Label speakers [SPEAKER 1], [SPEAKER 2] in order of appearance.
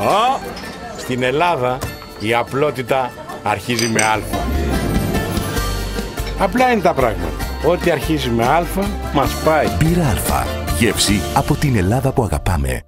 [SPEAKER 1] Ω, στην Ελλάδα η απλότητα αρχίζει με α. Απλά είναι τα πράγματα. Ό,τι αρχίζει με α μας πάει.
[SPEAKER 2] πήρα Α. Γεύση από την Ελλάδα που αγαπάμε.